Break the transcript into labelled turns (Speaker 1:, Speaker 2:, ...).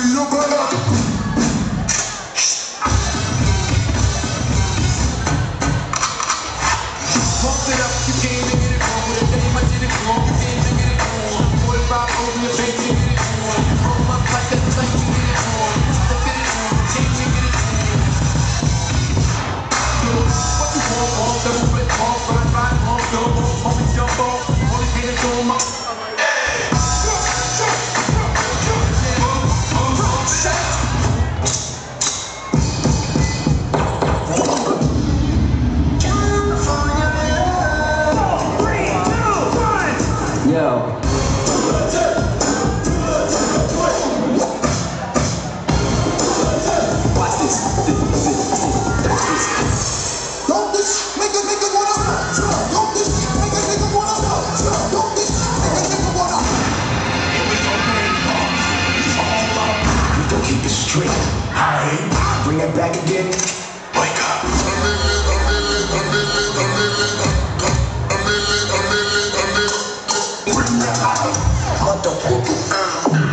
Speaker 1: what you want, on?
Speaker 2: Yo. Watch this.
Speaker 3: Don't this nigga nigga wanna Don't this nigga nigga wanna Don't this nigga nigga wanna
Speaker 4: We gon' keep it straight. Bring it back again. What the fuck?